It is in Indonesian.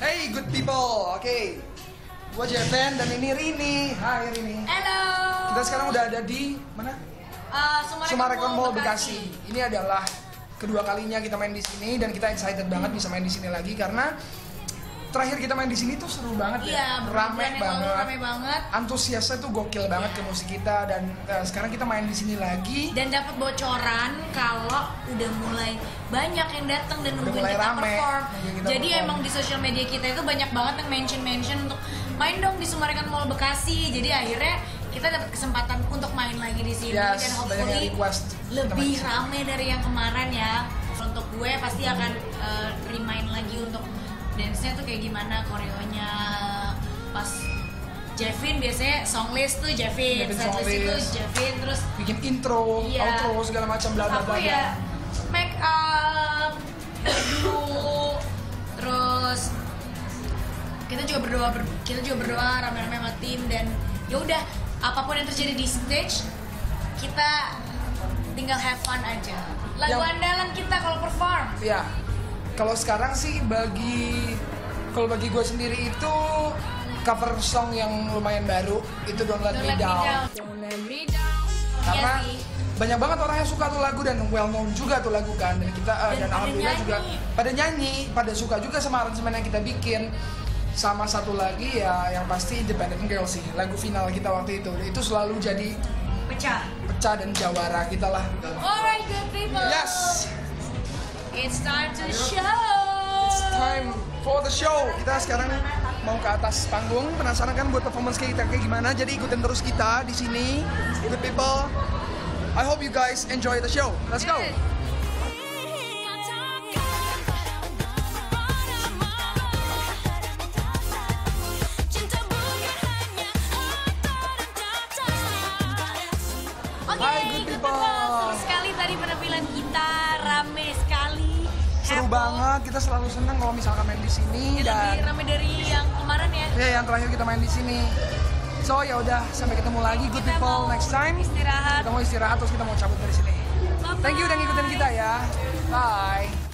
Hey good people, oke. Gua Jeven dan ini Rini. Hai Rini. Halo. Kita sekarang udah ada di mana? Uh, Sumarekon, Sumarekon Mall Bekasi. Ini adalah kedua kalinya kita main di sini dan kita excited banget bisa main di sini lagi karena terakhir kita main di sini tuh seru banget Iya, ya. Rame lalu banget. rame banget. Antusiasnya tuh gokil banget Iya. ke musik kita dan eh, sekarang kita main di sini lagi. Dan dapat bocoran kalau udah mulai banyak yang datang dan Udah nungguin mulai kita rame, perform. nungguin kita Jadi perform. emang di sosial media kita itu banyak banget yang mention-mention untuk main dong di Sumarekon Mall Bekasi. Jadi akhirnya kita dapat kesempatan untuk main lagi di sini Yes, dan hopefully request lebih rame dari yang kemarin ya. Untuk gue pasti akan eh, remind lagi untuk dance-nya tuh kayak gimana, koreonya pas Jevin biasanya song list tuh Jevin, Jevin setlist song itu list. Jevin terus Bikin intro, Iya. outro segala macam bla bla. bla. ya make up dulu terus kita juga berdoa ber- kita juga berdoa rame-rame sama tim dan ya udah apa pun yang terjadi di stage kita tinggal have fun aja lagu Yang- andalan kita kalau perform Ya, kalau sekarang sih bagi kalau bagi gue sendiri itu cover song yang lumayan baru itu Don't Let Don't Me Let Me Down. Down. Don't Let Me Down. Karena Iya banyak banget orang yang suka tuh lagu dan well known juga tuh lagu kan. Dan kita eh, Dan dan, pada alhamdulillah nyanyi. juga pada nyanyi, pada suka juga sama aransemen yang kita bikin. Sama satu lagi ya yang pasti Independent Girl sih lagu final kita waktu itu. Itu selalu jadi pecah. pecah dan jawara kita lah. alright good people. Yes, it's time to show time for the show. Kita sekarang mau ke atas panggung. Penasaran kan buat performance kita kayak gimana? Jadi ikutin terus kita di sini. Good people. I hope you guys enjoy the show. Let's go. Hai, good good people. Seru sekali tadi penampilan kita, rame sekali. Seru heboh. banget. Kita selalu senang kalau misalkan main di sini Ya, lebih dan rame dari yang kemarin ya. ya yang terakhir kita main di sini. So ya udah sampai ketemu lagi good Kita people next time. istirahat. Kita mau istirahat terus kita mau cabut dari sini. Bye-bye. Thank you udah ngikutin kita ya. Bye.